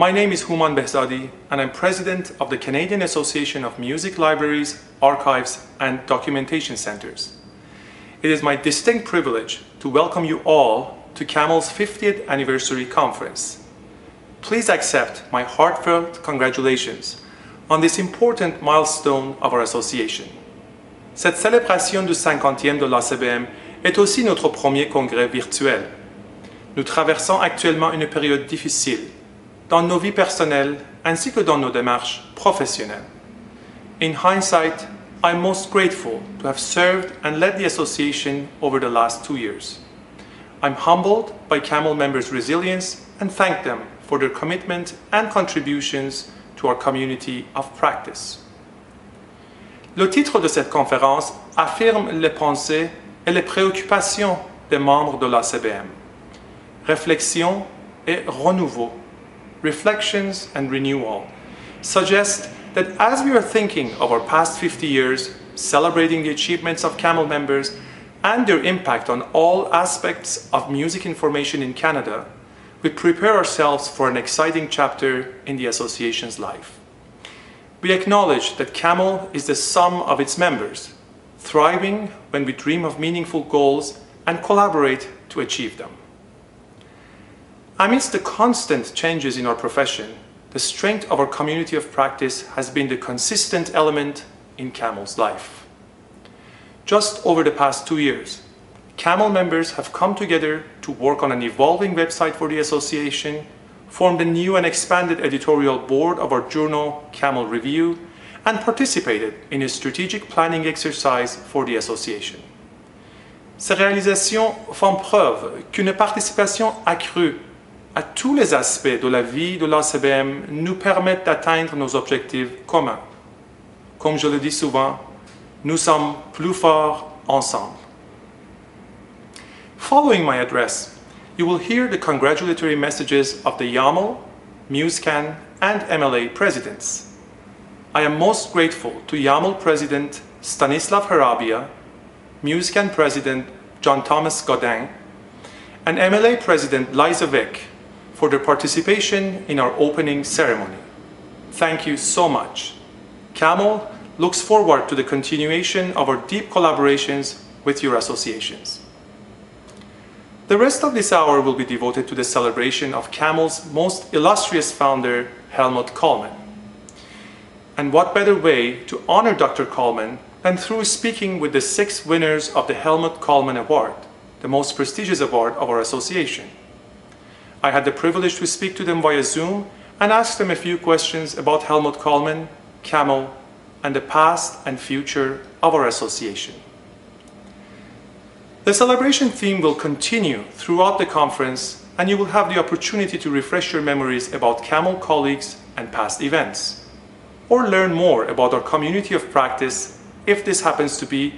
My name is Houman Behzadi and I'm president of the Canadian Association of Music Libraries, Archives and Documentation Centers. It is my distinct privilege to welcome you all to CAML's 50th anniversary conference. Please accept my heartfelt congratulations on this important milestone of our association. Cette célébration du 50e de l'ACBM est aussi notre premier congrès virtuel. Nous traversons actuellement une période difficile dans nos vies personnelles ainsi que dans nos démarches professionnelles. In hindsight, I'm most grateful to have served and led the association over the last two years. I'm humbled by CAML members' resilience and thank them for their commitment and contributions to our community of practice. Le titre de cette conférence affirme les pensées et les préoccupations des membres de l'ACBM. Réflexion et renouveau, reflections and renewal, suggest that as we are thinking of our past 50 years, celebrating the achievements of CAML members and their impact on all aspects of music information in Canada, we prepare ourselves for an exciting chapter in the association's life. We acknowledge that CAML is the sum of its members, thriving when we dream of meaningful goals and collaborate to achieve them. Amidst the constant changes in our profession, the strength of our community of practice has been the consistent element in CAML's life. Just over the past two years, CAML members have come together to work on an evolving website for the association, formed a new and expanded editorial board of our journal, CAML Review, and participated in a strategic planning exercise for the association. Ces réalisations font preuve qu'une participation accrue à tous les aspects de la vie de l'ACBM nous permettent d'atteindre nos objectifs communs. Comme je le dis souvent, nous sommes plus forts ensemble. Following my address, you will hear the congratulatory messages of the IAML, MusCan, and MLA presidents. I am most grateful to IAML President Stanislav Hrabia, MusCan President John Thomas Gaudet, and MLA President Liza Vick for their participation in our opening ceremony. Thank you so much. CAML looks forward to the continuation of our deep collaborations with your associations. The rest of this hour will be devoted to the celebration of CAML's most illustrious founder, Helmut Kallmann. And what better way to honor Dr. Kallmann than through speaking with the six winners of the Helmut Kallmann Award, the most prestigious award of our association. I had the privilege to speak to them via Zoom and ask them a few questions about Helmut Kallmann, CAML, and the past and future of our association. The celebration theme will continue throughout the conference and you will have the opportunity to refresh your memories about CAML colleagues and past events, or learn more about our community of practice if this happens to be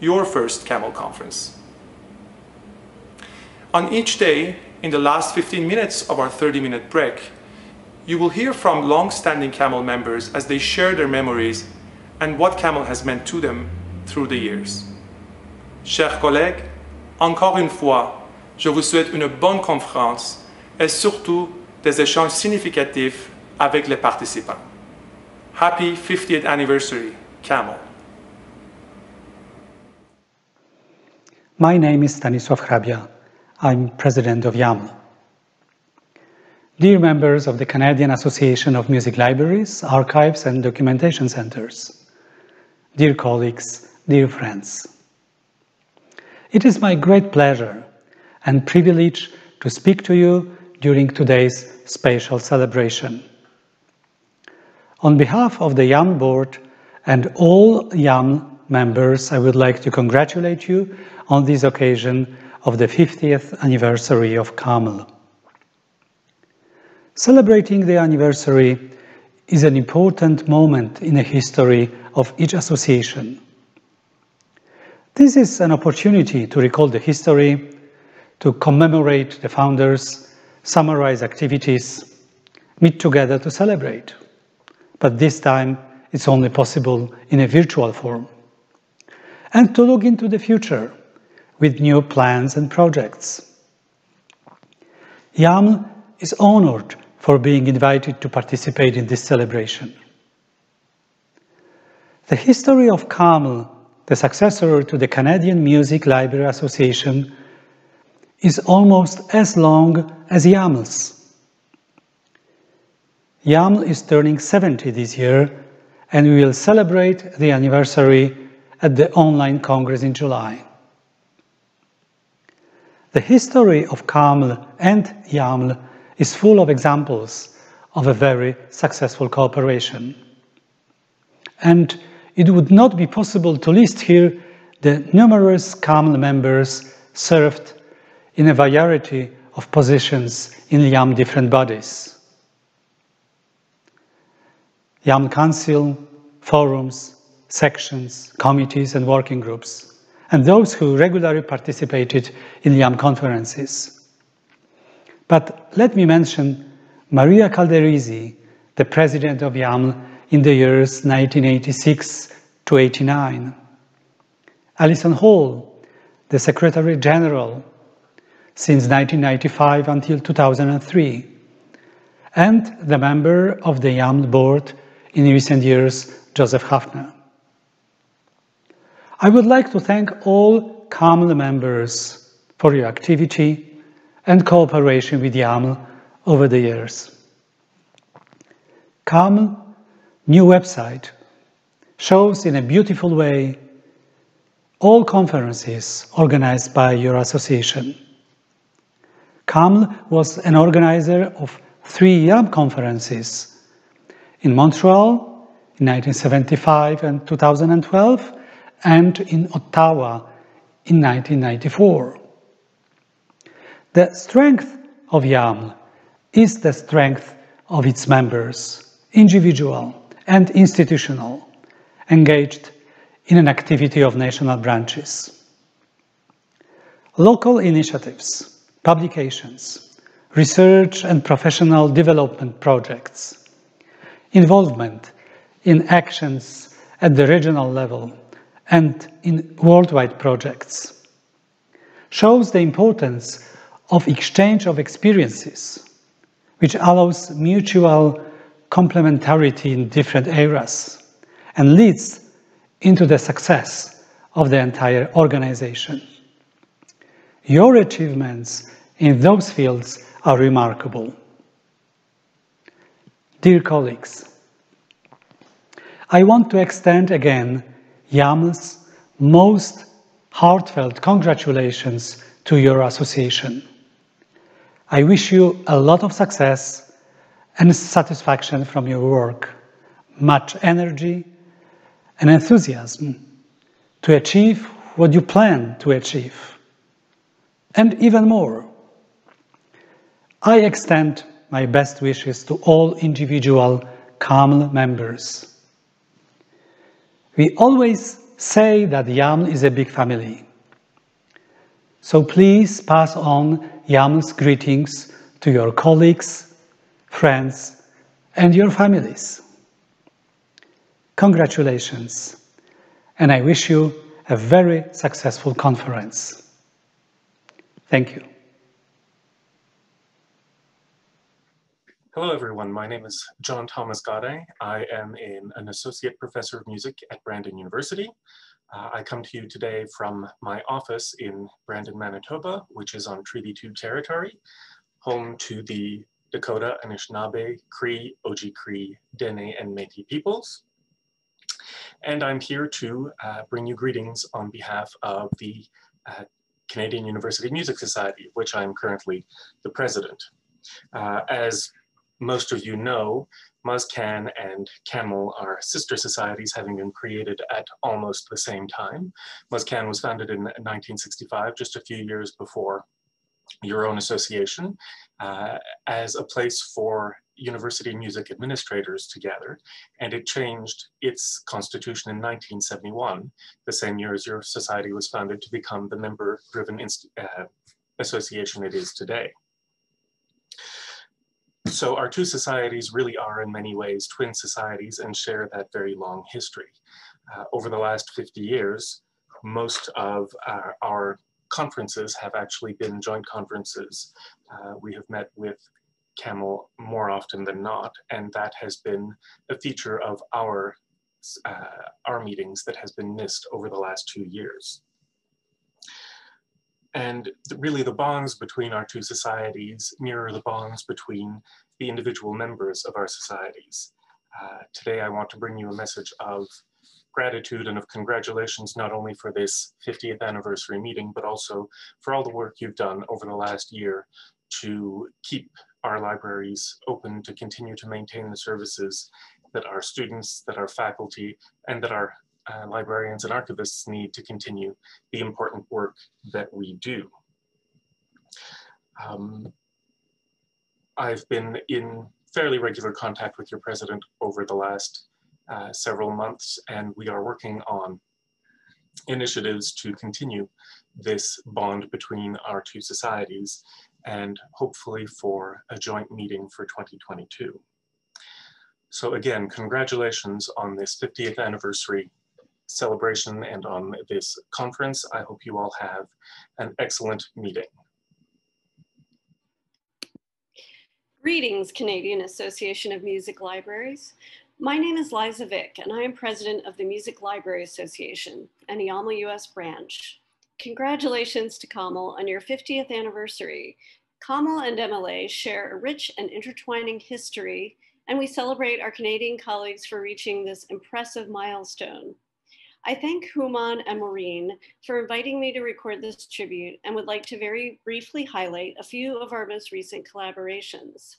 your first CAML conference. On each day, in the last 15 minutes of our 30-minute break, you will hear from long-standing CAML members as they share their memories and what CAML has meant to them through the years. Chers collègues, encore une fois, je vous souhaite une bonne conférence et surtout des échanges significatifs avec les participants. Happy 50th anniversary, CAML. My name is Stanislav Hrabia. I'm president of IAML. Dear members of the Canadian Association of Music Libraries, Archives and Documentation Centers, dear colleagues, dear friends, it is my great pleasure and privilege to speak to you during today's special celebration. On behalf of the YAM board and all YAM members, I would like to congratulate you on this occasion of the 50th anniversary of CAML. Celebrating the anniversary is an important moment in the history of each association. This is an opportunity to recall the history, to commemorate the founders, summarize activities, meet together to celebrate. But this time, it's only possible in a virtual form. And to look into the future with new plans and projects. IAML is honored for being invited to participate in this celebration. The history of CAML, the successor to the Canadian Music Library Association, is almost as long as IAML's. IAML is turning 70 this year, and we will celebrate the anniversary at the online congress in July. The history of CAML and IAML is full of examples of a very successful cooperation. And it would not be possible to list here the numerous CAML members served in a variety of positions in YAM different bodies. YAM Council, forums, sections, committees, and working groups, and those who regularly participated in YAM conferences. But let me mention Maria Calderisi, the president of YAM in the years 1986 to 89. Alison Hall, the Secretary General since 1995 until 2003, and the member of the YAM board in recent years, Joseph Hafner. I would like to thank all CAML members for your activity and cooperation with IAML over the years. CAML new website shows in a beautiful way all conferences organized by your association. CAML was an organizer of three YAM conferences in Montreal in 1975 and 2012 and in Ottawa in 1994. The strength of IAML is the strength of its members, individual and institutional, engaged in an activity of national branches. Local initiatives, publications, research and professional development projects, involvement in actions at the regional level and in worldwide projects shows the importance of exchange of experiences, which allows mutual complementarity in different areas and leads into the success of the entire organization. Your achievements in those fields are remarkable. Dear colleagues, I want to extend again IAML's most heartfelt congratulations to your association. I wish you a lot of success and satisfaction from your work, much energy and enthusiasm to achieve what you plan to achieve, and even more. I extend my best wishes to all individual CAML members. We always say that IAML is a big family. So please pass on IAML's greetings to your colleagues friends, and your families. Congratulations, and I wish you a very successful conference. Thank you. Hello, everyone. My name is John Thomas Gaudet. I am an associate professor of music at Brandon University. Uh, I come to you today from my office in Brandon, Manitoba, which is on Treaty 2 territory, home to the Dakota, Anishinaabe, Cree, Oji-Cree, Dene, and Métis peoples. And I'm here to uh, bring you greetings on behalf of the uh, Canadian University Music Society, which I'm currently the president. Uh, as most of you know, MusCan and CAML are sister societies having been created at almost the same time. MusCan was founded in 1965, just a few years before your own association uh, as a place for university music administrators to gather, and it changed its constitution in 1971, the same year as your society was founded to become the member-driven uh, association it is today. So our two societies really are in many ways twin societies and share that very long history. Uh, over the last 50 years, most of our, our conferences have actually been joint conferences. Uh, we have met with CAML more often than not, and that has been a feature of our, uh, our meetings that has been missed over the last two years. And really the bonds between our two societies mirror the bonds between the individual members of our societies. Uh, today I want to bring you a message of gratitude and of congratulations not only for this 50th anniversary meeting, but also for all the work you've done over the last year to keep our libraries open to continue to maintain the services that our students, that our faculty, and that our uh, librarians and archivists need to continue the important work that we do. Um, I've been in fairly regular contact with your president over the last uh, several months, and we are working on initiatives to continue this bond between our two societies and hopefully for a joint meeting for 2022. So again, congratulations on this 50th anniversary celebration and on this conference. I hope you all have an excellent meeting. Greetings, Canadian Association of Music Libraries. My name is Liza Vick, and I am president of the Music Library Association, an IAML US branch. Congratulations to CAML on your 50th anniversary. CAML and MLA share a rich and intertwining history, and we celebrate our Canadian colleagues for reaching this impressive milestone. I thank Houman and Maureen for inviting me to record this tribute and would like to very briefly highlight a few of our most recent collaborations.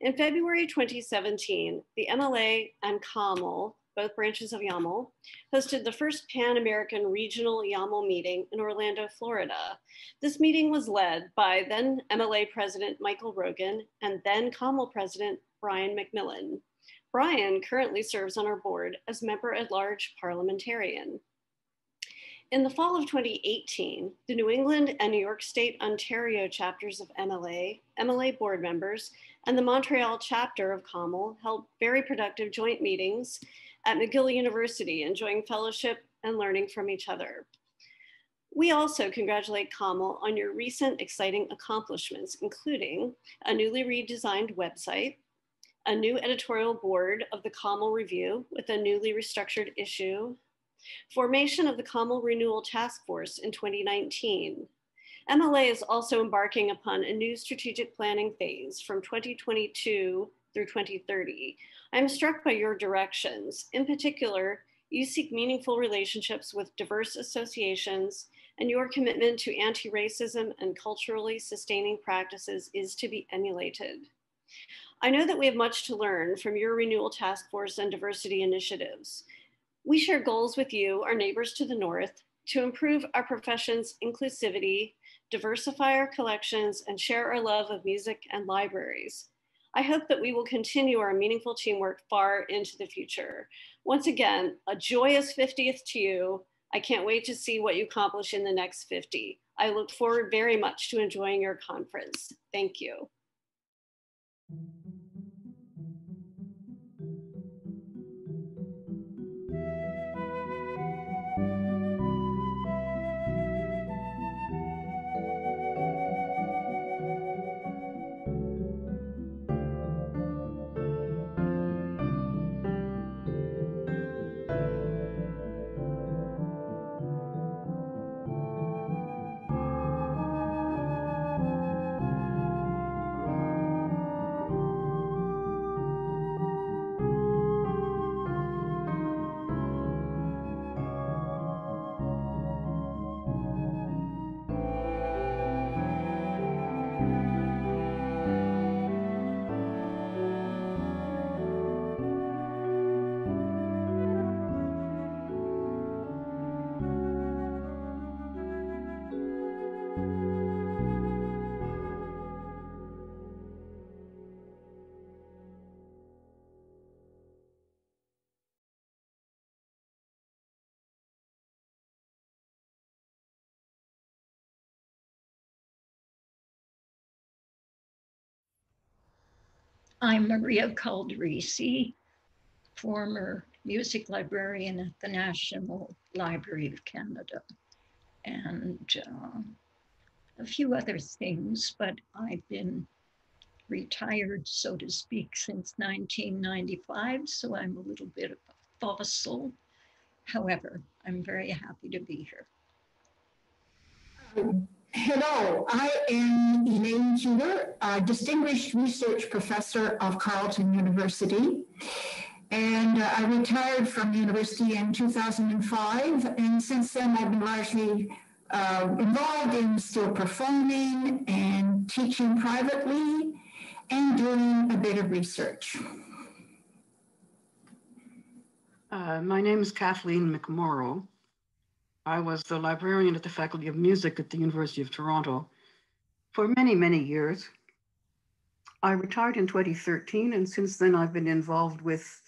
In February 2017, the MLA and CAML, both branches of IAML, hosted the first Pan-American Regional IAML meeting in Orlando, Florida. This meeting was led by then MLA President Michael Rogan and then CAML President Brian McMillan. Brian currently serves on our board as member at large parliamentarian. In the fall of 2018, the New England and New York State Ontario chapters of MLA, MLA board members, and the Montreal chapter of CAML held very productive joint meetings at McGill University, enjoying fellowship and learning from each other. We also congratulate CAML on your recent exciting accomplishments, including a newly redesigned website, a new editorial board of the CAML Review with a newly restructured issue, formation of the CAML Renewal Task Force in 2019. MLA is also embarking upon a new strategic planning phase from 2022 through 2030. I'm struck by your directions. In particular, you seek meaningful relationships with diverse associations, and your commitment to anti racism and culturally sustaining practices is to be emulated. I know that we have much to learn from your renewal task force and diversity initiatives. We share goals with you, our neighbors to the north, to improve our profession's inclusivity, diversify our collections, and share our love of music and libraries. I hope that we will continue our meaningful teamwork far into the future. Once again, a joyous 50th to you. I can't wait to see what you accomplish in the next 50. I look forward very much to enjoying your conference. Thank you. I'm Maria Calderisi, former music librarian at the National Library of Canada, and uh, a few other things, but I've been retired, so to speak, since 1995, so I'm a little bit of a fossil. However, I'm very happy to be here. Hello, I am Elaine Tudor, a distinguished research professor of Carleton University. And uh, I retired from the university in 2005. And since then, I've been largely uh, involved in still performing and teaching privately and doing a bit of research. Uh, my name is Kathleen McMorrow. I was the librarian at the Faculty of Music at the University of Toronto for many, many years. I retired in 2013, and since then I've been involved with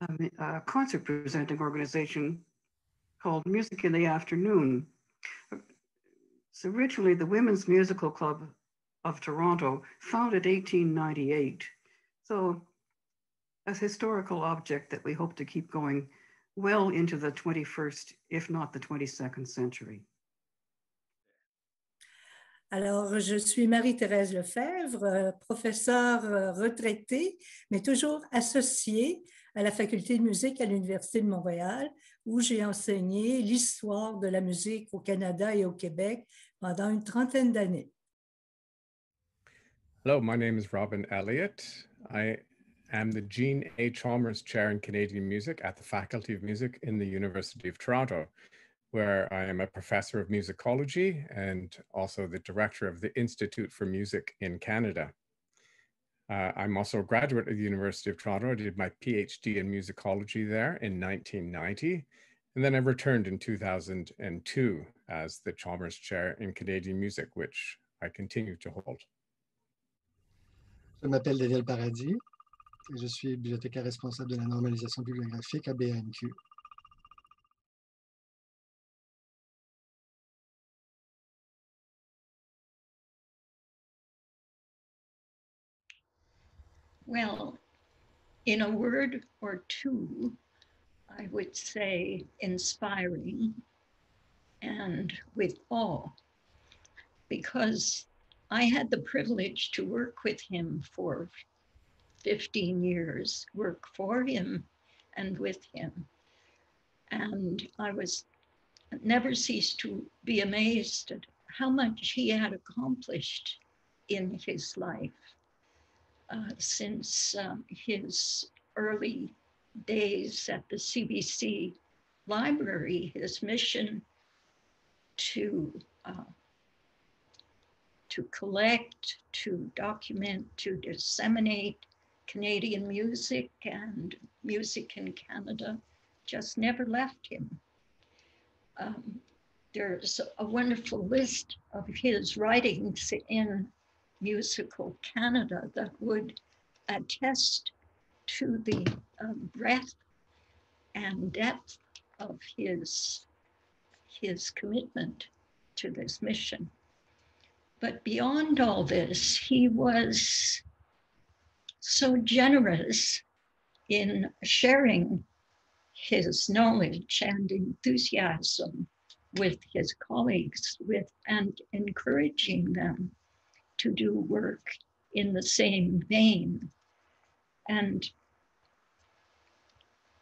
um, a concert presenting organization called Music in the Afternoon. It's originally the Women's Musical Club of Toronto, founded 1898. So a historical object that we hope to keep going well into the 21st, if not the 22nd century. Alors, je suis Marie-Thérèse Lefebvre, euh, professeure euh, retraitée, mais toujours associée à la faculté de musique à l'Université de Montréal, où j'ai enseigné l'histoire de la musique au Canada et au Québec pendant une trentaine d'années. Hello, my name is Robin Elliott. I am the Jean A. Chalmers Chair in Canadian Music at the Faculty of Music in the University of Toronto, where I am a professor of musicology and also the director of the Institute for Music in Canada. Uh, I'm also a graduate of the University of Toronto. I did my PhD in musicology there in 1990. And then I returned in 2002 as the Chalmers Chair in Canadian Music, which I continue to hold. Je m'appelle Daniel Paradis et je suis bibliothécaire responsable de la normalisation bibliographique à BAnQ. Well, in a word or two, I would say inspiring and with awe, because I had the privilege to work with him for 15 years, work for him and with him. And I was never ceased to be amazed at how much he had accomplished in his life uh, since um, his early days at the CBC library, his mission to uh, to collect, to document, to disseminate Canadian music and music in Canada just never left him. Um, there's a wonderful list of his writings in Musical Canada that would attest to the uh, breadth and depth of his, his commitment to this mission. But beyond all this, he was so generous in sharing his knowledge and enthusiasm with his colleagues with and encouraging them to do work in the same vein. And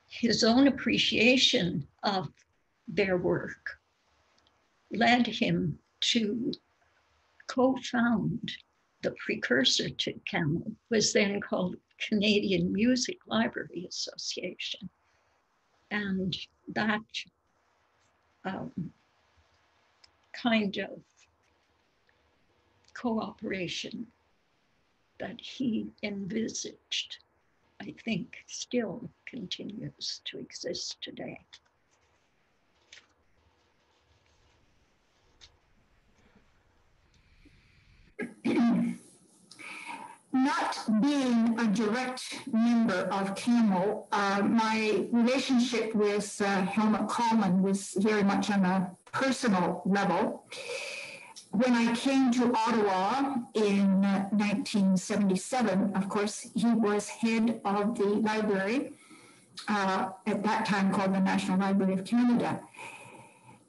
his own appreciation of their work led him to co-found the precursor to CAML was then called Canadian Music Library Association. And that um, kind of cooperation that he envisaged, I think still continues to exist today. Not being a direct member of CAML, uh, my relationship with uh, Helmut Kallmann was very much on a personal level. When I came to Ottawa in 1977, of course, he was head of the library, uh, at that time called the National Library of Canada.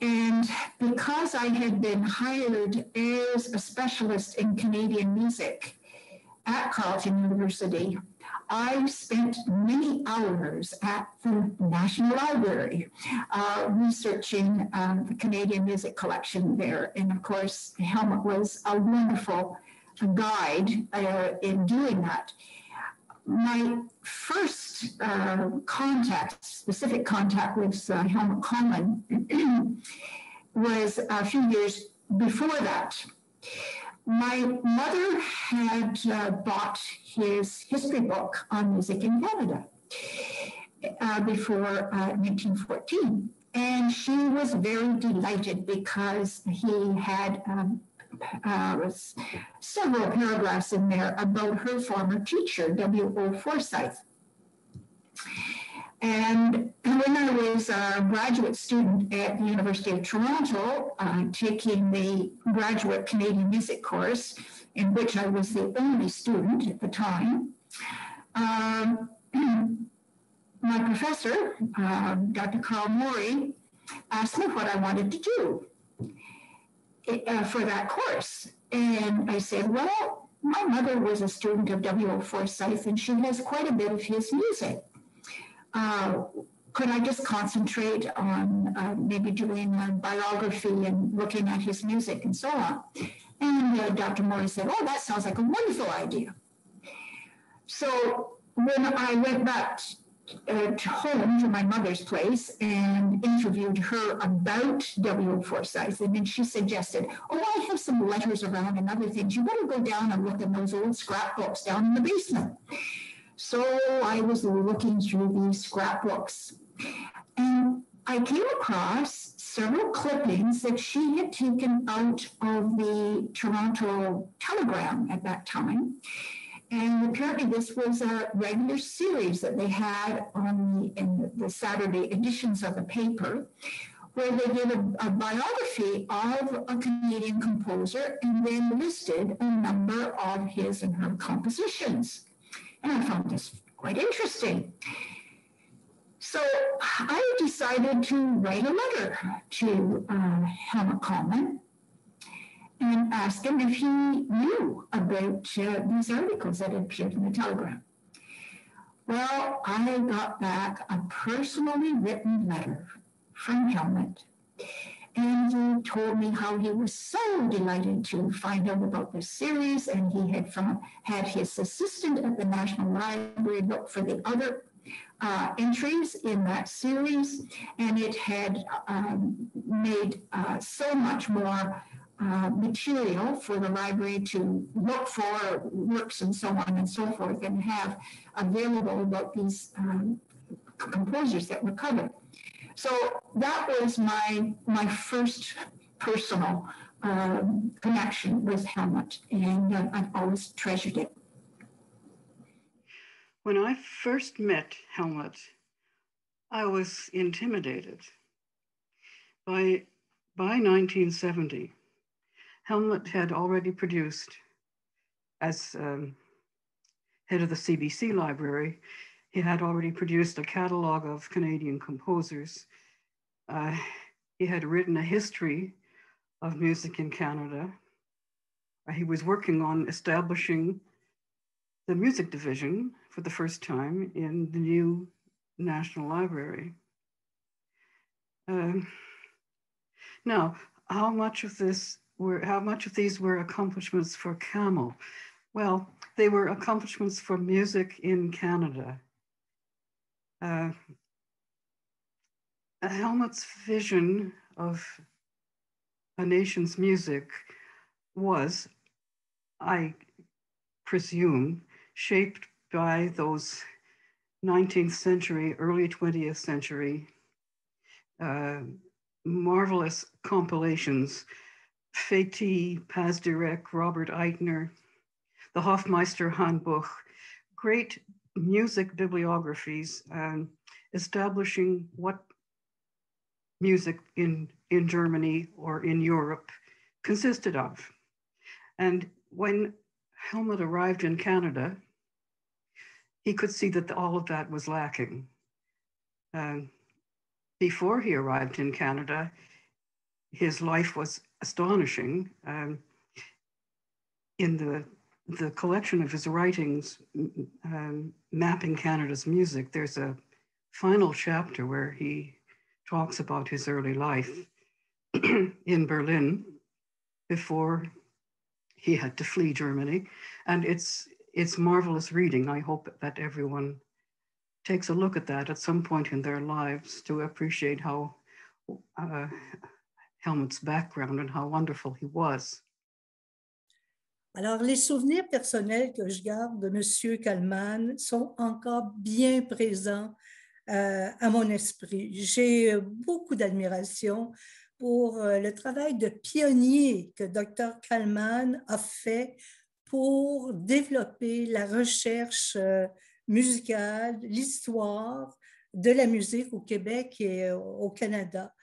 And because I had been hired as a specialist in Canadian music, at Carleton University, I spent many hours at the National Library uh, researching um, the Canadian music collection there. And of course, Helmut was a wonderful guide uh, in doing that. My first uh, contact, specific contact with uh, Helmut Kallmann was a few years before that. My mother had uh, bought his history book on music in Canada uh, before 1914. Uh, and she was very delighted because he had um, uh, several paragraphs in there about her former teacher, W.O. Forsyth. And when I was a graduate student at the University of Toronto, uh, taking the graduate Canadian music course, in which I was the only student at the time, um, my professor, uh, Dr. Carl Morey, asked me what I wanted to do uh, for that course. And I said, well, my mother was a student of W.O. Forsyth, and she has quite a bit of his music. Uh, could I just concentrate on uh, maybe doing a biography and looking at his music and so on? And uh, Dr. Morey said, oh, that sounds like a wonderful idea. So when I went back at home to my mother's place and interviewed her about W. Forsyth. And then she suggested, Oh, I have some letters around and other things. You better go down and look in those old scrapbooks down in the basement. So I was looking through these scrapbooks and I came across several clippings that she had taken out of the Toronto Telegram at that time. And apparently, this was a regular series that they had on the, in the Saturday editions of the paper, where they did a, a biography of a Canadian composer and then listed a number of his and her compositions. And I found this quite interesting. So I decided to write a letter to uh, Helmut Kallmann and asked him if he knew about uh, these articles that had appeared in the Telegram. Well, I got back a personally written letter from Helmut, and he told me how he was so delighted to find out about this series, and he had found, had his assistant at the National Library look for the other uh, entries in that series, and it had um, made uh, so much more uh, material for the library to look for works and so on and so forth and have available about these um, composers that were covered. So that was my, my first personal um, connection with Helmut, and uh, I've always treasured it. When I first met Helmut, I was intimidated. By, by 1970, Helmut had already produced, as um, head of the CBC library, he had already produced a catalog of Canadian composers. Uh, he had written a history of music in Canada. Uh, he was working on establishing the music division for the first time in the new National Library. Uh, now, how much of this were how much of these were accomplishments for CAML? Well, they were accomplishments for music in Canada. Uh, Helmut's vision of a nation's music was, I presume, shaped by those 19th century, early 20th century uh, marvelous compilations Fétis, Pazdírek, Robert Eitner, the Hofmeister Handbuch, great music bibliographies um, establishing what music in, in Germany or in Europe consisted of. And when Helmut arrived in Canada, he could see that all of that was lacking. Um, before he arrived in Canada, his life was astonishing. Um, in the the collection of his writings um, mapping Canada's music, there's a final chapter where he talks about his early life in Berlin before he had to flee Germany. And it's, it's marvelous reading. I hope that everyone takes a look at that at some point in their lives to appreciate how uh, Helmut's background and how wonderful he was. Alors, les souvenirs personnels que je garde de M. Kalman sont encore bien présents euh, à mon esprit. J'ai beaucoup d'admiration pour euh, le travail de pionnier que Dr. Kalman a fait pour développer la recherche euh, musicale, l'histoire de la musique au Québec et au Canada.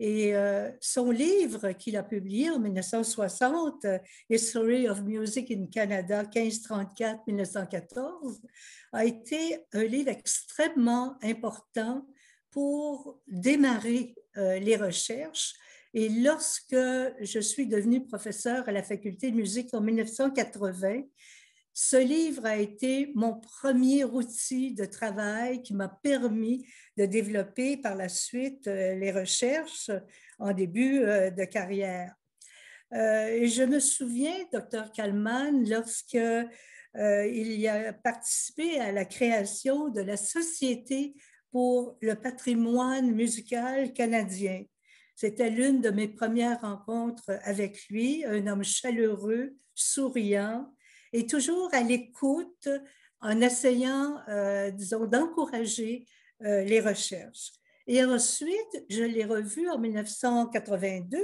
Et euh, son livre qu'il a publié en 1960, History of Music in Canada 1534-1914, a été un livre extrêmement important pour démarrer euh, les recherches. Et lorsque je suis devenue professeure à la faculté de musique en 1980, ce livre a été mon premier outil de travail qui m'a permis de développer par la suite euh, les recherches en début euh, de carrière. Euh, et je me souviens, docteur Kalman, lorsque il a participé à la création de la Société pour le patrimoine musical canadien. C'était l'une de mes premières rencontres avec lui, un homme chaleureux, souriant, et toujours à l'écoute en essayant, euh, disons, d'encourager euh, les recherches. Et ensuite, je l'ai revu en 1982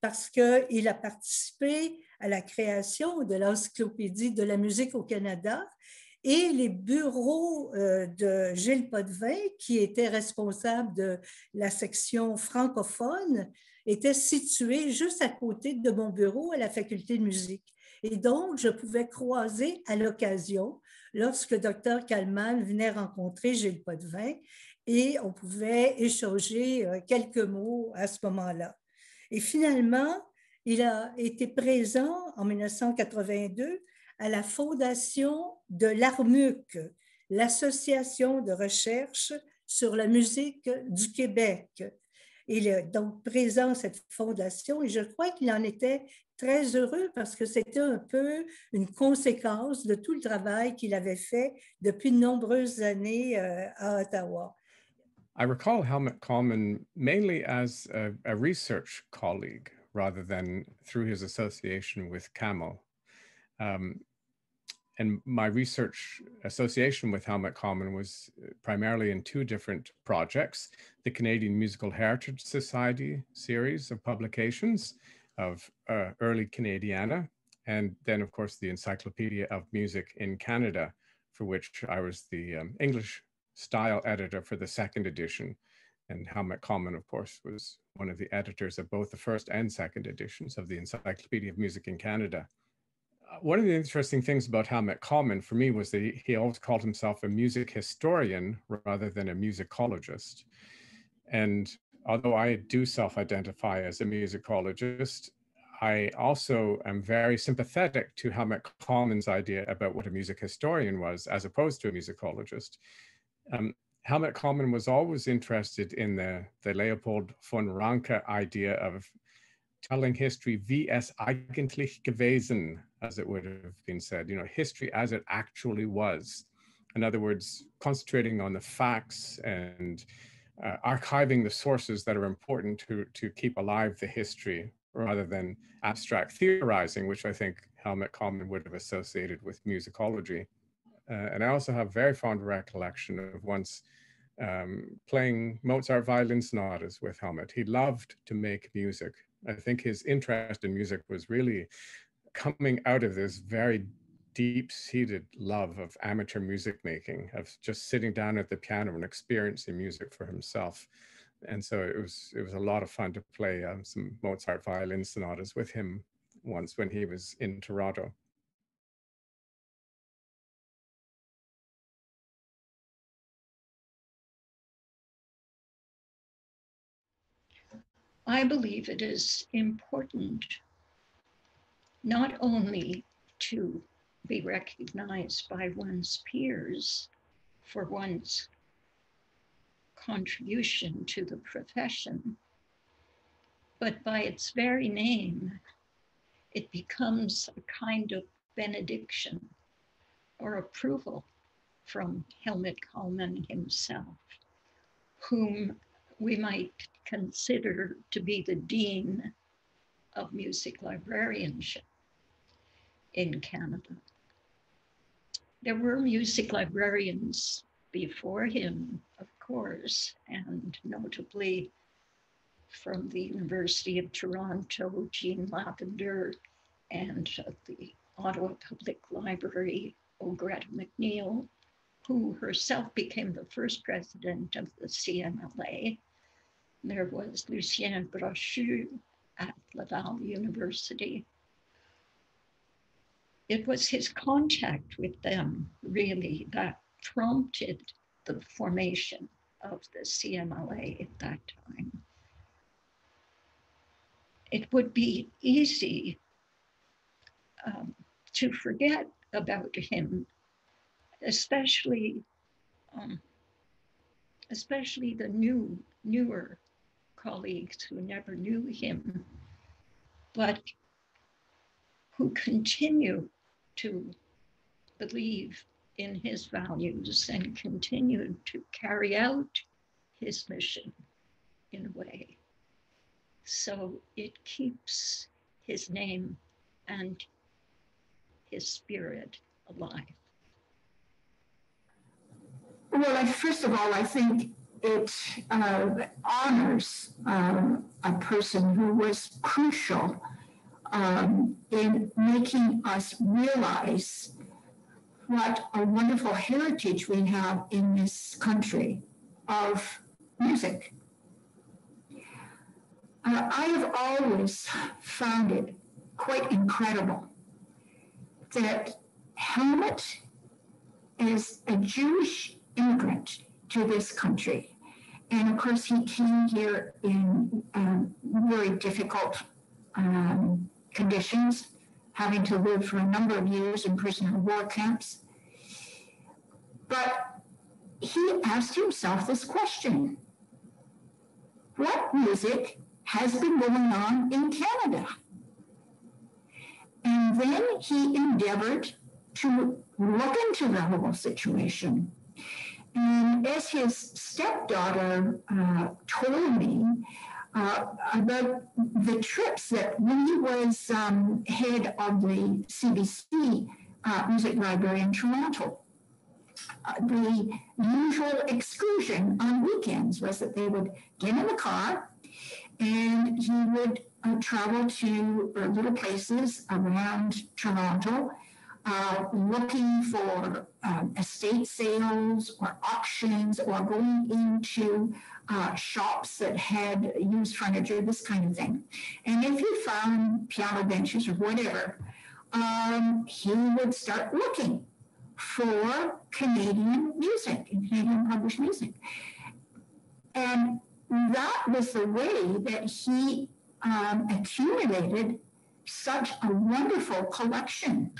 parce qu'il a participé à la création de l'encyclopédie de la musique au Canada et les bureaux euh, de Gilles Potvin, qui était responsable de la section francophone, étaient situés juste à côté de mon bureau à la faculté de musique. Et donc, je pouvais croiser à l'occasion lorsque Dr. Kalman venait rencontrer Gilles Potvin et on pouvait échanger euh, quelques mots à ce moment-là. Et finalement, il a été présent en 1982 à la fondation de l'ARMUC, l'Association de recherche sur la musique du Québec. Il est donc présent à cette fondation et je crois qu'il en était très heureux parce que c'était un peu une conséquence de tout le travail qu'il avait fait depuis de nombreuses années euh, à Ottawa. I recall Helmut Kallmann mainly as a, a, research colleague rather than through his association with CAML. Um, and my research association with Helmut Kallmann was primarily in two different projects, the Canadian Musical Heritage Society series of publications of uh, early Canadiana, and then of course the Encyclopedia of Music in Canada, for which I was the um, English style editor for the second edition. And Helmut Kallmann, of course, was one of the editors of both the first and second editions of the Encyclopedia of Music in Canada. Uh, one of the interesting things about Helmut Kallmann for me was that he always called himself a music historian rather than a musicologist. And although I do self-identify as a musicologist, I also am very sympathetic to Helmut Kallmann's idea about what a music historian was, as opposed to a musicologist. Um, Helmut Kallmann was always interested in the, the Leopold von Ranke idea of telling history wie es eigentlich gewesen, as it would have been said, you know, history as it actually was. In other words, concentrating on the facts and uh, archiving the sources that are important to, to keep alive the history rather than abstract theorizing, which I think Helmut Kallmann would have associated with musicology. Uh, and I also have very fond recollection of once um, playing Mozart violin sonatas with Helmut. He loved to make music. I think his interest in music was really coming out of this very deep-seated love of amateur music making, of just sitting down at the piano and experiencing music for himself. And so it was it was a lot of fun to play um, some Mozart violin sonatas with him once when he was in Toronto. I believe it is important not only to be recognized by one's peers for one's contribution to the profession, but by its very name, it becomes a kind of benediction or approval from Helmut Kallmann himself, whom we might consider to be the dean of music librarianship in Canada. There were music librarians before him, of course, and notably from the University of Toronto, Jean Lavender, and the Ottawa Public Library, Ogretta McNeil, who herself became the first president of the CMLA. There was Lucien Brochu at Laval University. It was his contact with them really that prompted the formation of the CMLA at that time. It would be easy um, to forget about him, especially um, especially the new newer colleagues who never knew him, but who continue to believe in his values and continue to carry out his mission in a way. So it keeps his name and his spirit alive. Well, I, first of all, I think it uh, honors um, a person who was crucial um, in making us realize what a wonderful heritage we have in this country of music. Uh, I have always found it quite incredible that Helmut is a Jewish immigrant to this country. And of course, he came here in um, very difficult um, conditions, having to live for a number of years in prisoner of war camps. But he asked himself this question What music has been going on in Canada? And then he endeavored to look into the whole situation and as his stepdaughter uh, told me uh, about the trips that when he was um, head of the CBC uh, Music Library in Toronto, uh, the usual excursion on weekends was that they would get in the car and he would uh, travel to uh, little places around Toronto looking for um, estate sales or auctions or going into uh, shops that had used furniture, this kind of thing. And if he found piano benches or whatever, um, he would start looking for Canadian music and Canadian published music. And that was the way that he um, accumulated such a wonderful collection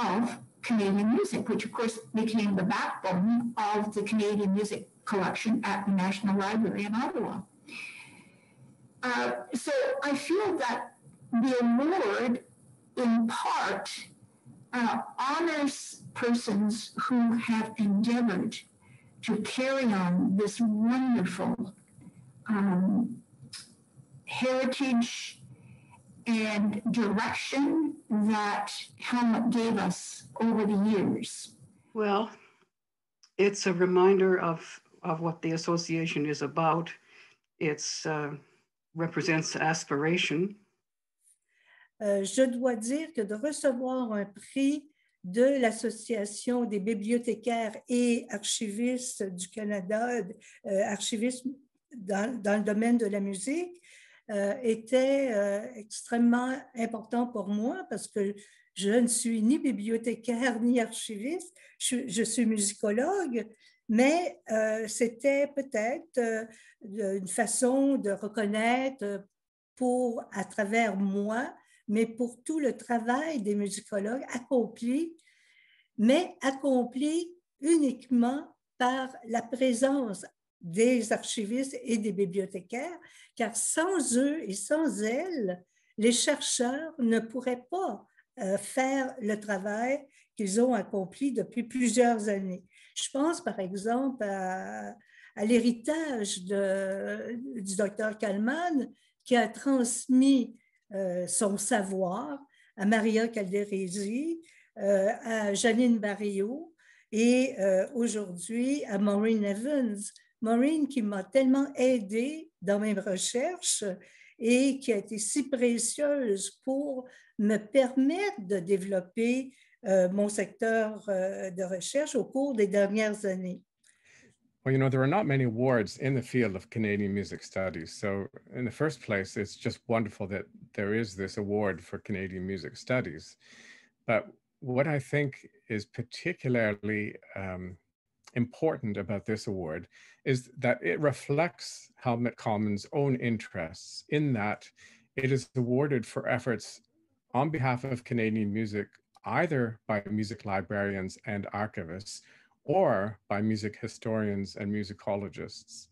of Canadian music, which of course became the backbone of the Canadian music collection at the National Library in Ottawa. Uh, so I feel that the award, in part, uh, honors persons who have endeavored to carry on this wonderful um, heritage and direction that Helmut gave us over the years? Well, it's a reminder of, of what the association is about. It uh, represents aspiration. Euh, je dois dire que de recevoir un prix de l'Association des bibliothécaires et archivistes du Canada, euh, archivistes dans, dans, le domaine de la musique, euh, était euh, extrêmement important pour moi parce que je ne suis ni bibliothécaire ni archiviste, je, suis musicologue, mais euh, c'était peut-être une façon de reconnaître pour, à travers moi, mais pour tout le travail des musicologues accompli mais accomplie uniquement par la présence des archivistes et des bibliothécaires, car sans eux et sans elles, les chercheurs ne pourraient pas euh, faire le travail qu'ils ont accompli depuis plusieurs années. Je pense par exemple à, l'héritage du docteur Kalman qui a transmis euh, son savoir à Maria Calderesi, euh, à Janine Barrio et aujourd'hui à Maureen Evans. Maureen qui m'a tellement aidée dans mes recherches et qui a été si précieuse pour me permettre de développer euh, mon secteur euh, de recherche au cours des dernières années. Well, you know, there are not many awards in the field of Canadian music studies. So, in the first place, it's just wonderful that there is this award for Canadian music studies. But what I think is particularly um, important about this award is that it reflects Helmut Kallmann's own interests in that it is awarded for efforts on behalf of Canadian music, either by music librarians and archivists or by music historians and musicologists.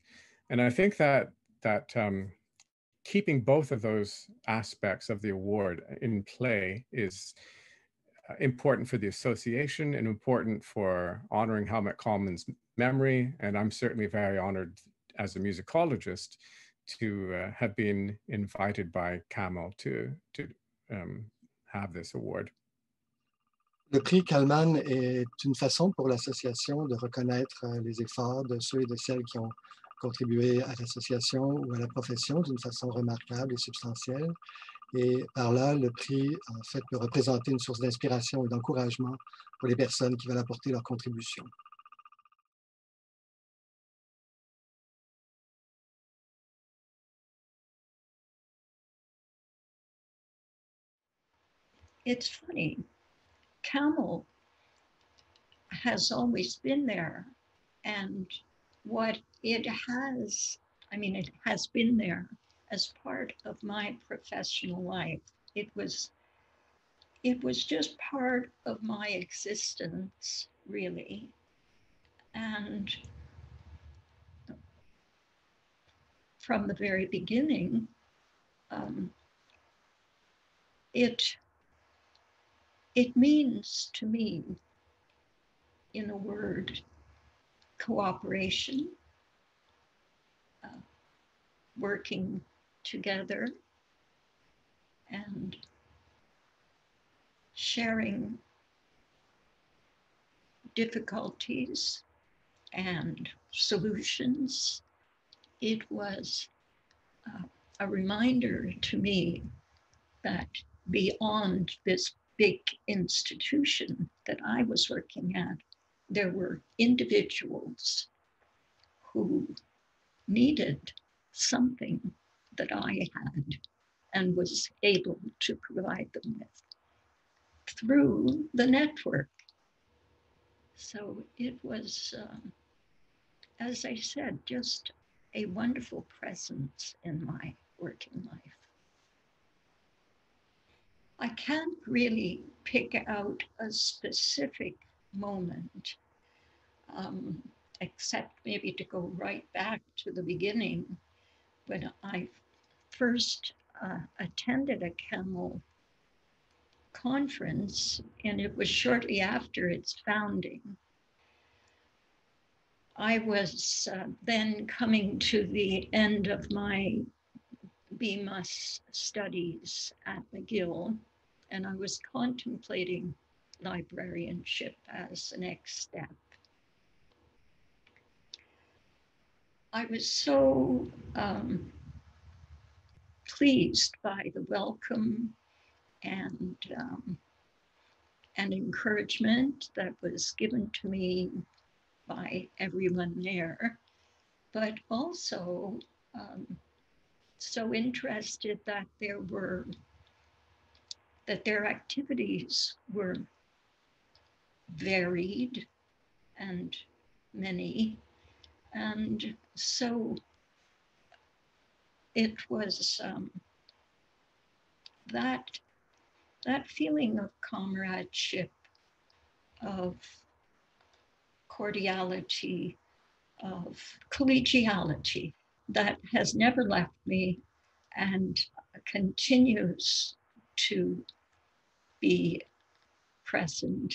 And I think that that um, keeping both of those aspects of the award in play is important for the association and important for honoring Helmut Kallmann's memory. And I'm certainly very honored as a musicologist to uh, have been invited by CAML to, to um, have this award. Le prix Kallmann est une façon pour l'association de reconnaître euh, les efforts de ceux et de celles qui ont contribué à l'association ou à la profession d'une façon remarquable et substantielle Et par là, le prix, en fait, peut représenter une source d'inspiration et d'encouragement pour les personnes qui veulent apporter leur contribution. It's funny. Camel has always been there. And what it has, I mean, it has been there as part of my professional life. It was it was just part of my existence, really. And from the very beginning, um, it it means to me, in a word, cooperation, uh, working together and sharing difficulties and solutions. It was uh, a reminder to me that beyond this big institution that I was working at, there were individuals who needed something that I had and was able to provide them with through the network. So it was, um, as I said, just a wonderful presence in my working life. I can't really pick out a specific moment, um, except maybe to go right back to the beginning when I first uh, attended a CAML conference, and it was shortly after its founding. I was uh, then coming to the end of my BMUS studies at McGill, and I was contemplating librarianship as the next step. I was so um, pleased by the welcome and um, and encouragement that was given to me by everyone there, but also um, so interested that there were that their activities were varied and many, and so it was um, that that feeling of comradeship of cordiality, of collegiality that has never left me and continues to be present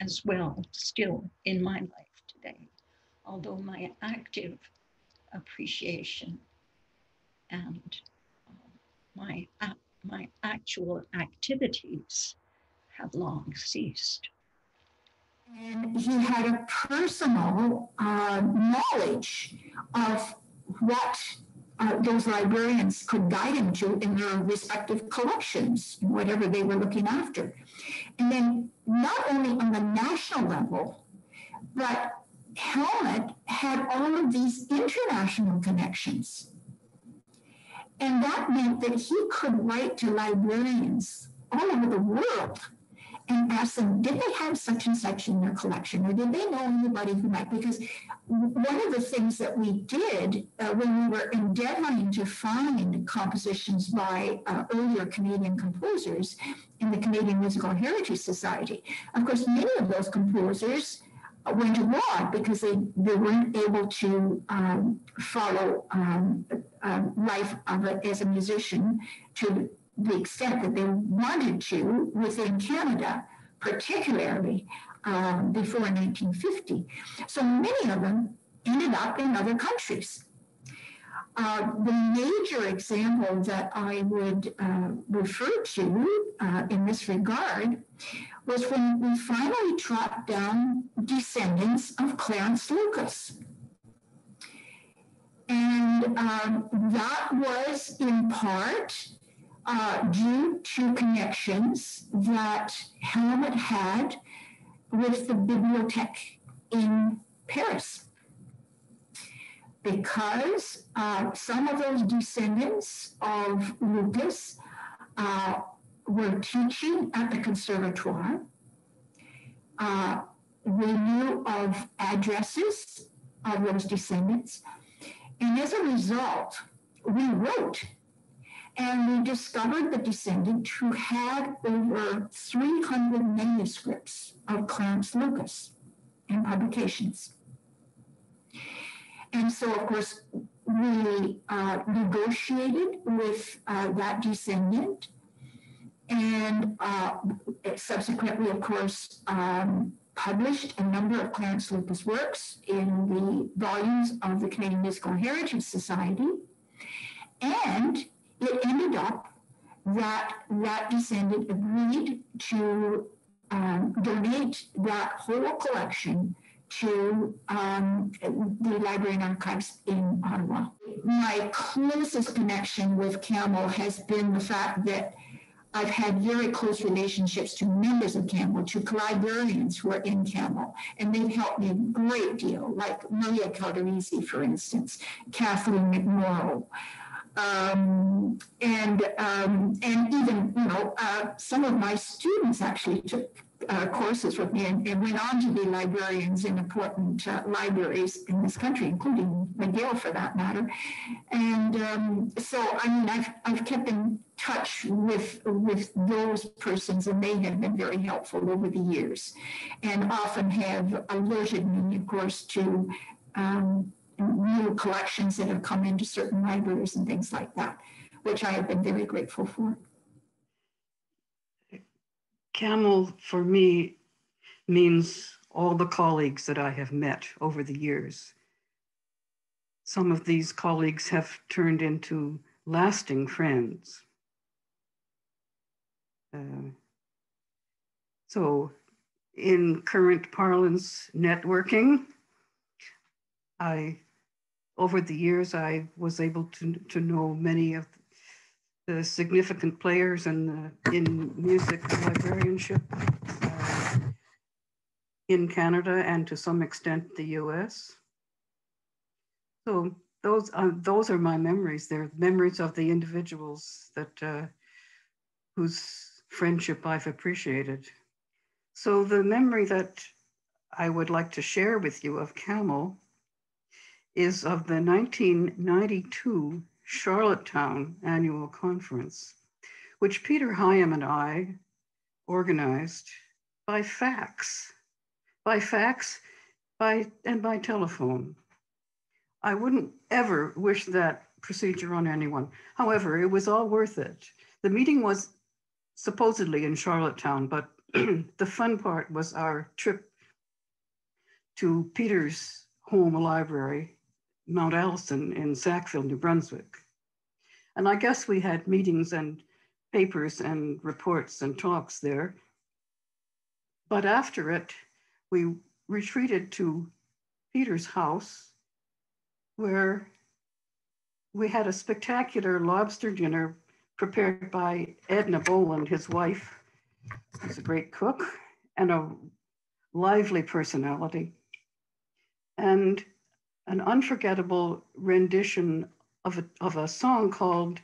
as well still in my life today, although my active appreciation and uh, my, uh, my actual activities have long ceased. And he had a personal uh, knowledge of what uh, those librarians could guide him to in their respective collections, whatever they were looking after. And then not only on the national level, but Helmut had all of these international connections. And that meant that he could write to librarians all over the world and ask them, did they have such and such in their collection? Or did they know anybody who might? Because one of the things that we did uh, when we were endeavoring to find compositions by uh, earlier Canadian composers in the Canadian Musical Heritage Society, of course, many of those composers went abroad because they, they weren't able to um, follow um, uh, life of a, as a musician to the extent that they wanted to within Canada, particularly um, before 1950. So many of them ended up in other countries. Uh, the major example that I would uh, refer to uh, in this regard was when we finally tracked down descendants of Clarence Lucas. And um, that was in part uh, due to connections that Helmut had with the Bibliothèque in Paris. Because uh, some of those descendants of Lucas uh, were teaching at the conservatoire. Uh, we knew of addresses of those descendants. And as a result, we wrote and we discovered the descendant who had over 300 manuscripts of Clarence Lucas in publications. And so, of course, we uh, negotiated with uh, that descendant and uh, subsequently, of course, um, published a number of Clarence Lucas works in the volumes of the Canadian Musical Heritage Society. And it ended up that that descendant agreed to um, donate that whole collection to um, the Library and Archives in Ottawa. My closest connection with CAML has been the fact that I've had very close relationships to members of CAML, to librarians who are in CAML, and they've helped me a great deal, like Maria Calderisi, for instance, Kathleen McMorrow, um, and um, and even you know uh, some of my students actually took uh, courses with me and, and, went on to be librarians in important uh, libraries in this country, including McGill for that matter. And um, so, I mean, I've, I've kept in touch with, with those persons and they have been very helpful over the years and often have alerted me, of course, to um, new collections that have come into certain libraries and things like that, which I have been very grateful for. CAML for me means all the colleagues that I have met over the years. Some of these colleagues have turned into lasting friends. Uh, so in current parlance networking, I, over the years, I was able to, to know many of the significant players in, the, in music librarianship uh, in Canada and to some extent the US. So those, uh, those are my memories. They're memories of the individuals that uh, whose friendship I've appreciated. So the memory that I would like to share with you of CAML is of the 1992 Charlottetown Annual Conference, which Peter Higham and I organized by fax, by fax, by and by telephone. I wouldn't ever wish that procedure on anyone. However, it was all worth it. The meeting was supposedly in Charlottetown, but the fun part was our trip to Peter's home library, Mount Allison in Sackville, New Brunswick. And I guess we had meetings and papers and reports and talks there. But after it, we retreated to Peter's house where we had a spectacular lobster dinner prepared by Edna Boland, his wife, who's a great cook and a lively personality, and an unforgettable rendition of a, of a song called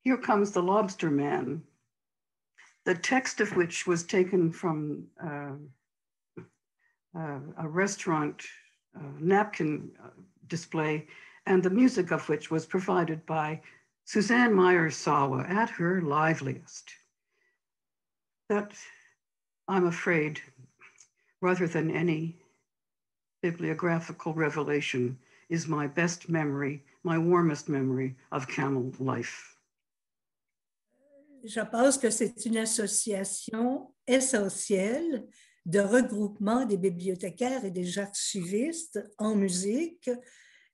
Here Comes the Lobster Man, the text of which was taken from uh, uh, a restaurant uh, napkin uh, display, and the music of which was provided by Suzanne Meyers Sawa at her liveliest. That, I'm afraid, rather than any bibliographical revelation, is my best memory, my warmest memory of camel life. Je pense que c'est une association essentielle de regroupement des bibliothécaires et des archivistes en musique.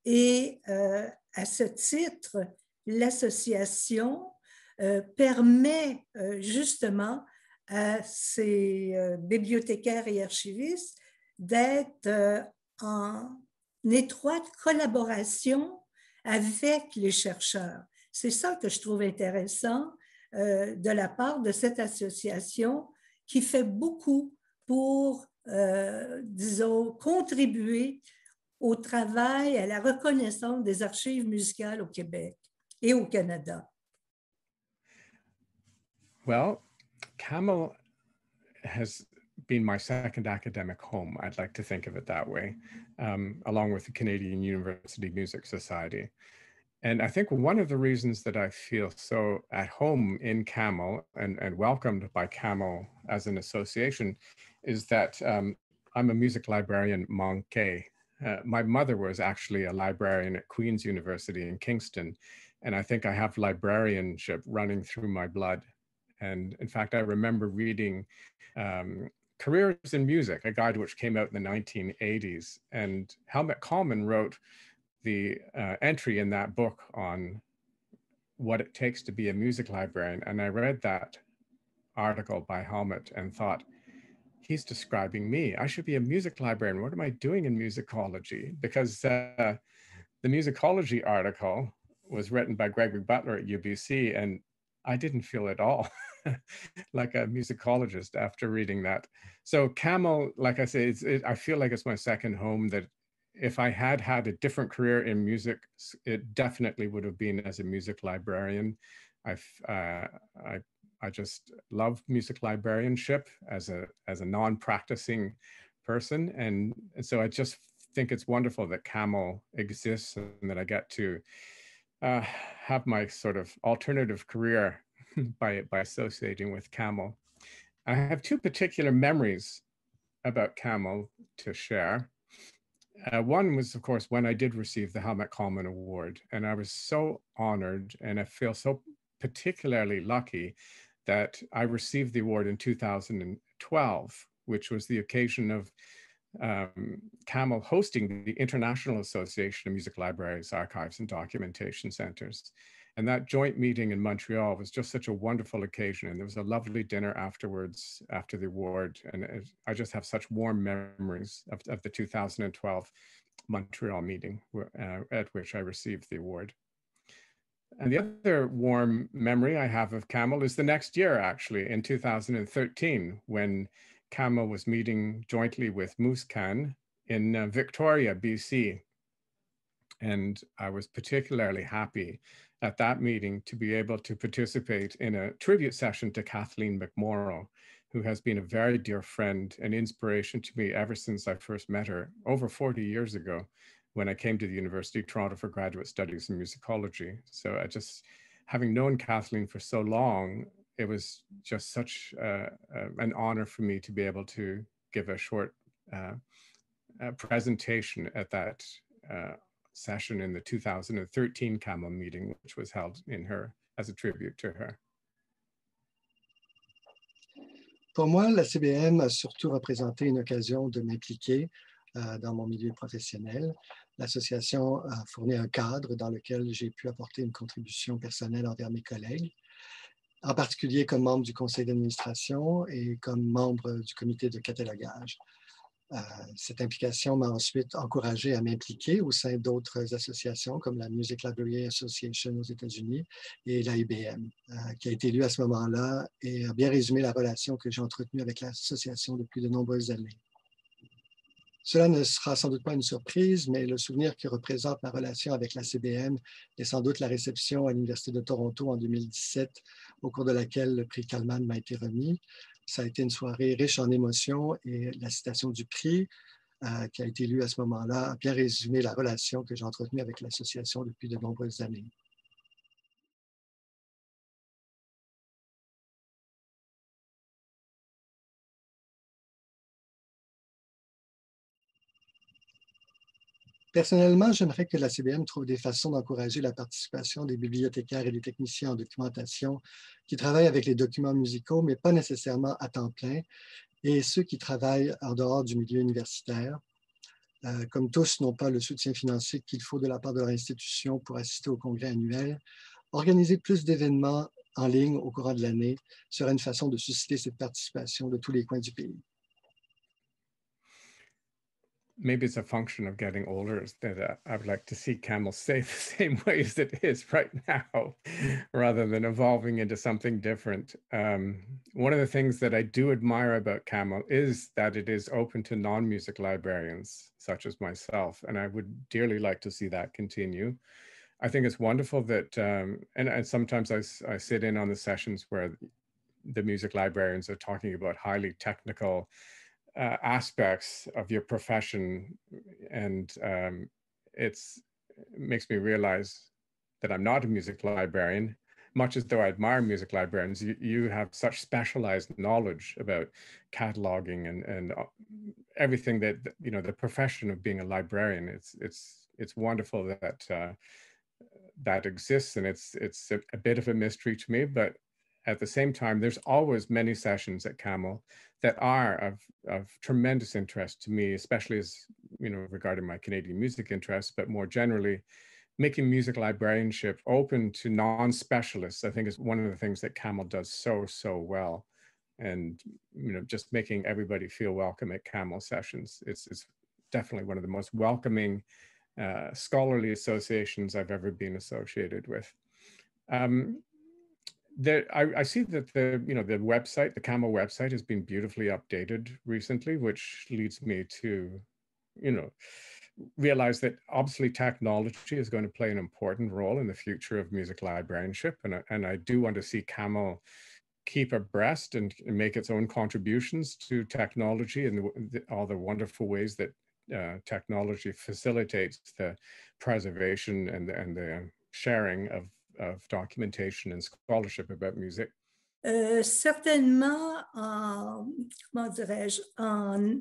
Et euh, à ce titre, l'association euh, permet euh, justement à ces bibliothécaires et archivistes d'être en étroite collaboration avec les chercheurs. C'est ça que je trouve intéressant euh, de la part de cette association qui fait beaucoup pour, euh, disons, contribuer au travail, à la reconnaissance des archives musicales au Québec et au Canada. Been my second academic home. I'd like to think of it that way, um, along with the Canadian University Music Society. And I think one of the reasons that I feel so at home in CAML and, and welcomed by CAML as an association is that um, I'm a music librarian manqué. Uh, my mother was actually a librarian at Queen's University in Kingston, and I think I have librarianship running through my blood. And in fact, I remember reading um, Careers in Music, a guide which came out in the 1980s. And Helmut Kallmann wrote the uh, entry in that book on what it takes to be a music librarian. And I read that article by Helmut and thought, he's describing me. I should be a music librarian. What am I doing in musicology? Because uh, the musicology article was written by Gregory Butler at UBC, and I didn't feel at all like a musicologist after reading that. So CAML, like I say, it, I feel like it's my second home. That if I had had a different career in music, it definitely would have been as a music librarian. I've, uh, I, I just love music librarianship as a as a non-practicing person, and, and so I just think it's wonderful that CAML exists and that I get to uh, have my sort of alternative career by, by associating with CAML. I have two particular memories about CAML to share. Uh, one was, of course, when I did receive the Helmut Kallmann Award, and I was so honored and I feel so particularly lucky that I received the award in 2012, which was the occasion of um, CAML hosting the International Association of Music Libraries, Archives, and Documentation Centers. And that joint meeting in Montreal was just such a wonderful occasion. And there was a lovely dinner afterwards, after the award. And it, I just have such warm memories of, of the 2012 Montreal meeting uh, at which I received the award. And the other warm memory I have of CAML is the next year, actually, in 2013, when CAML was meeting jointly with MusCan in uh, Victoria, BC. And I was particularly happy at that meeting to be able to participate in a tribute session to Kathleen McMorrow, who has been a very dear friend and inspiration to me ever since I first met her over 40 years ago when I came to the University of Toronto for graduate studies in musicology. So I just, having known Kathleen for so long, it was just such uh, uh, an honor for me to be able to give a short uh, presentation at that uh, session in the 2013 CAMEL meeting, which was held in her as a tribute to her. Pour moi, la CBM a surtout représenté une occasion de m'impliquer euh, dans mon milieu professionnel. L'association a fourni un cadre dans lequel j'ai pu apporter une contribution personnelle envers mes collègues, en particulier comme membre du conseil d'administration et comme membre du comité de catalogage. Euh, cette implication m'a ensuite encouragé à m'impliquer au sein d'autres associations comme la Music Library Association aux États-Unis et l'AIBM, euh, qui a été élue à ce moment-là et a bien résumé la relation que j'ai entretenue avec l'association depuis de nombreuses années. Cela ne sera sans doute pas une surprise, mais le souvenir qui représente ma relation avec la CBM est sans doute la réception à l'Université de Toronto en 2017, au cours de laquelle le prix Kalman m'a été remis. Ça a été une soirée riche en émotions et la citation du prix euh, qui a été lue à ce moment-là a bien résumé la relation que j'ai entretenue avec l'association depuis de nombreuses années. Personnellement, j'aimerais que la CBM trouve des façons d'encourager la participation des bibliothécaires et des techniciens en documentation qui travaillent avec les documents musicaux, mais pas nécessairement à temps plein, et ceux qui travaillent en dehors du milieu universitaire. Euh, comme tous n'ont pas le soutien financier qu'il faut de la part de leur institution pour assister au congrès annuel, organiser plus d'événements en ligne au courant de l'année serait une façon de susciter cette participation de tous les coins du pays. Maybe it's a function of getting older that uh, I would like to see CAML stay the same way as it is right now, rather than evolving into something different. Um, one of the things that I do admire about CAML is that it is open to non-music librarians, such as myself, and I would dearly like to see that continue. I think it's wonderful that, um, and, and sometimes I, I sit in on the sessions where the music librarians are talking about highly technical uh, aspects of your profession and um, it's it makes me realize that I'm not a music librarian much as though I admire music librarians, you, you have such specialized knowledge about cataloging and, and uh, everything that, you know, the profession of being a librarian. It's, it's, it's wonderful that uh, that exists and it's, it's a, a, bit of a mystery to me, but at the same time, there's always many sessions at CAML that are of, of tremendous interest to me, especially as, you know, regarding my Canadian music interests, but more generally, making music librarianship open to non-specialists, I think is one of the things that CAML does so, so well. And, you know, just making everybody feel welcome at CAML sessions. It's, it's definitely one of the most welcoming uh, scholarly associations I've ever been associated with. Um, there, I, I, see that the you know the website, the CAML website, has been beautifully updated recently, which leads me to, you know, realize that obviously technology is going to play an important role in the future of music librarianship, and and I do want to see CAML keep abreast and make its own contributions to technology and the, the, all the wonderful ways that uh, technology facilitates the preservation and and the sharing of of documentation and scholarship about music? Euh, certainement en, comment dirais-je, en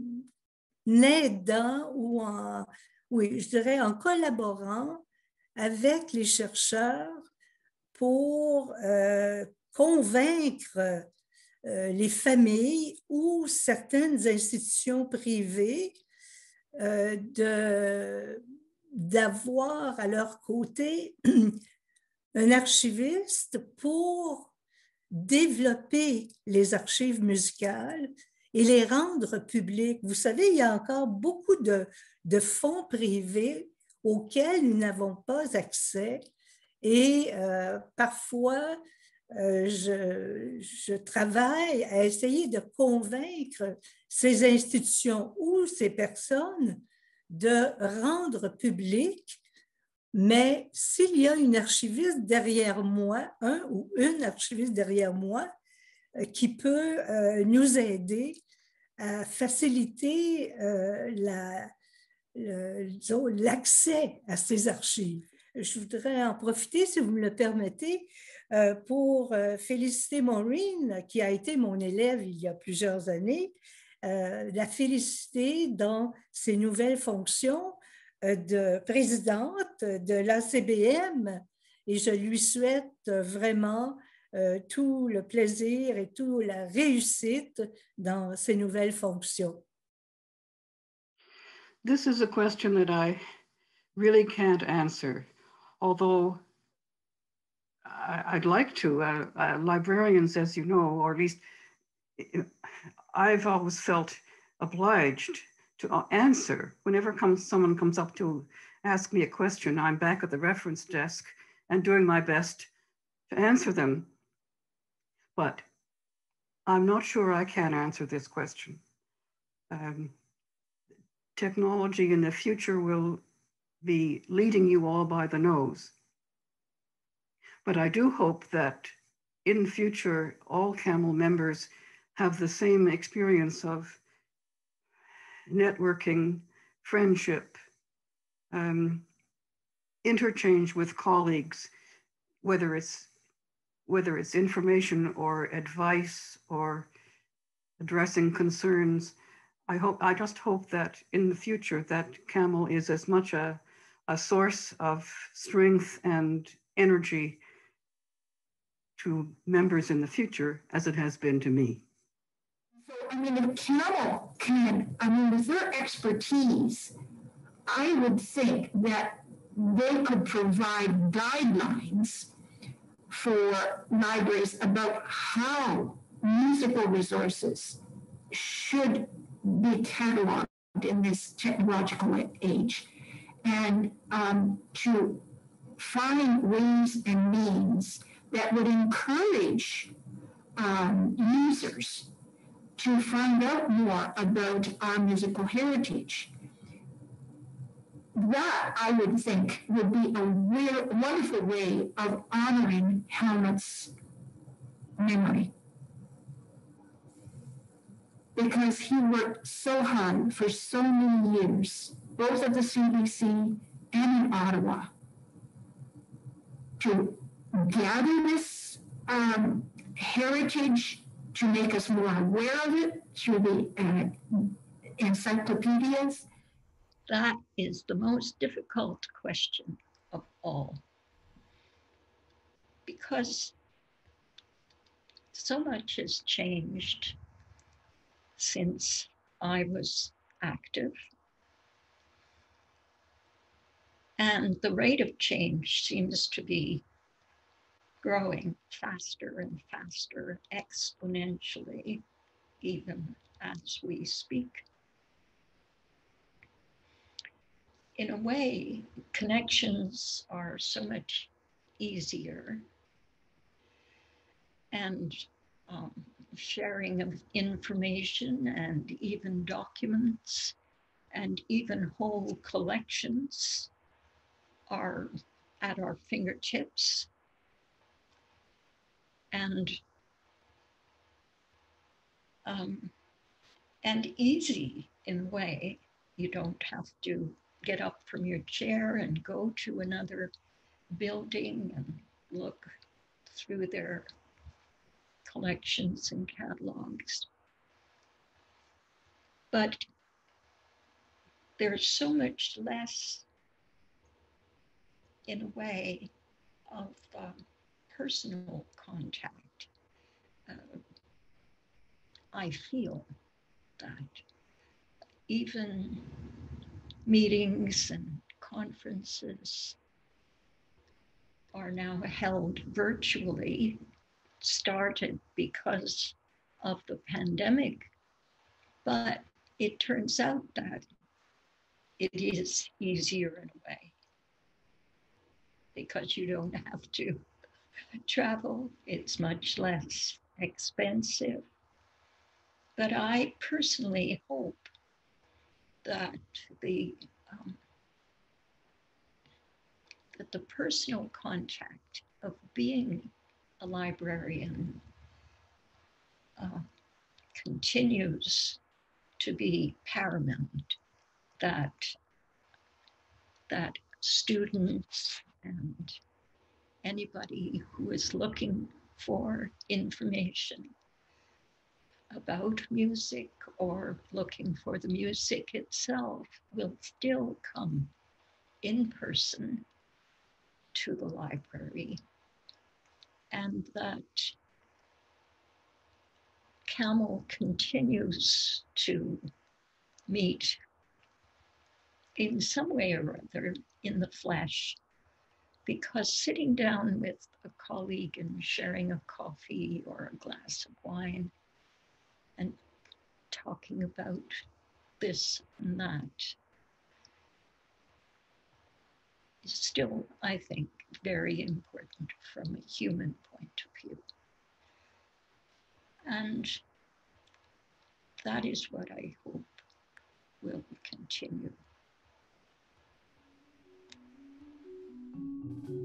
aidant ou en, oui, je dirais en collaborant avec les chercheurs pour euh, convaincre euh, les familles ou certaines institutions privées de d'avoir à leur côté un archiviste pour développer les archives musicales et les rendre publiques. Vous savez, il y a encore beaucoup de, fonds privés auxquels nous n'avons pas accès et euh, parfois, euh, je, je, travaille à essayer de convaincre ces institutions ou ces personnes de rendre public mais s'il y a une archiviste derrière moi, un ou une archiviste derrière moi, euh, qui peut euh, nous aider à faciliter euh, l'accès à ces archives. Je voudrais en profiter, si vous me le permettez, pour féliciter Maureen, qui a été mon élève il y a plusieurs années, la féliciter dans ses nouvelles fonctions de présidente de l'ACBM et je lui souhaite vraiment tout le plaisir et toute la réussite dans ses nouvelles fonctions. This is a question that I really can't answer, although I, would like to. Uh, uh, librarians, as you know, or at least I've always felt obliged to answer. Whenever comes, someone comes up to ask me a question, I'm back at the reference desk and doing my best to answer them. But I'm not sure I can answer this question. Um, technology in the future will be leading you all by the nose. But I do hope that in future, all CAML members have the same experience of networking, friendship, um, interchange with colleagues, whether it's whether it's information or advice or addressing concerns. I hope I just hope that in the future that CAML is as much a, a source of strength and energy to members in the future as it has been to me. So, I mean, if CAML can, I mean, with their expertise, I would think that they could provide guidelines for libraries about how musical resources should be cataloged in this technological age. And um, to find ways and means that would encourage um, users to find out more about our musical heritage. That, I would think, would be a real wonderful way of honoring Helmut's memory. Because he worked so hard for so many years, both at the CBC and in Ottawa, to gather this um, heritage to make us more aware of it through the uh, encyclopedias? That is the most difficult question of all. Because so much has changed since I was active. And the rate of change seems to be growing faster and faster, exponentially, even as we speak. In a way, connections are so much easier and um, sharing of information and even documents and even whole collections are at our fingertips and um, and easy in a way. You don't have to get up from your chair and go to another building and look through their collections and catalogs. But there's so much less, in a way, of um, personal contact, uh, I feel that even meetings and conferences are now held virtually, started because of the pandemic. But it turns out that it is easier in a way because you don't have to travel, it's much less expensive. But I personally hope that the um, that the personal contact of being a librarian uh, continues to be paramount. That that students and anybody who is looking for information about music or looking for the music itself will still come in person to the library. And that CAML continues to meet in some way or other in the flesh because sitting down with a colleague and sharing a coffee or a glass of wine and talking about this and that is still, I think, very important from a human point of view. And that is what I hope will continue. Thank you.